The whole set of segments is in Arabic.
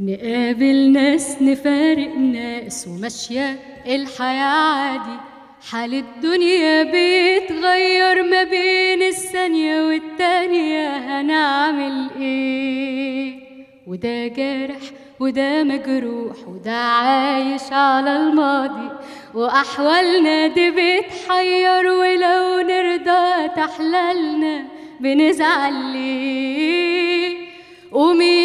نقابل ناس نفارق ناس وماشية الحياة عادي حال الدنيا بيتغير ما بين الثانية والتانية هنعمل إيه؟ وده جارح وده مجروح وده عايش على الماضي. وأحوالنا دي بتحير ولو نرضى تحلالنا بنزعل ليه؟ ومين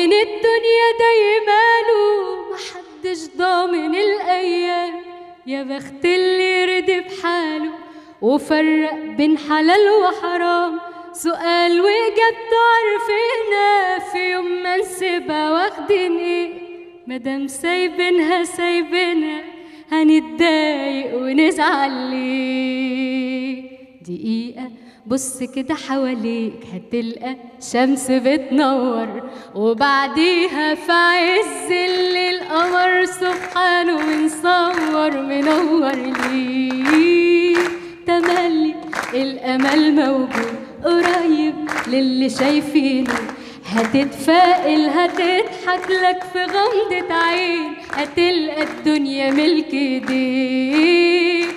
الدنيا دايماله محدش ضامن الأيام. يا بخت اللي يرضي بحاله وفرق بين حلال وحرام. سؤال وإجابته عارفينها في يوم ما نسيبها واخدين إيه؟ مادام سايبينها سايبينها هنتضايق ونزعل ليه دقيقة بص كده حواليك هتلقى شمس بتنور. وبعديها في عز الليل قمر سبحانه منصور منور ليه تملي الأمل موجود قريب للي شايفينه. هتتفائل هتضحك لك في غمضة عين. هتلقى الدنيا ملك ايديك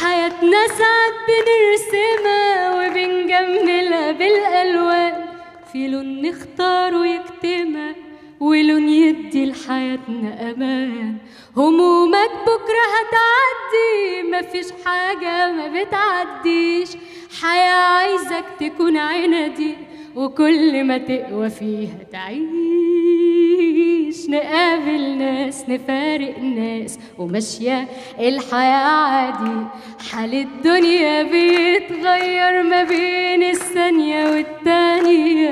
حياتنا ساعات بنرسمها وبنجملها بالألوان في لون نختاره يكتمها ولون يدي لحياتنا أمان. همومك بكرة هتعدي مفيش حاجة ما بتعديش. حياة عايزك تكون عندي وكل ما تقوى فيها تعيش. نقابل ناس نفارق ناس وماشية الحياة عادي. حال الدنيا بيتغير ما بين الثانية والتانية.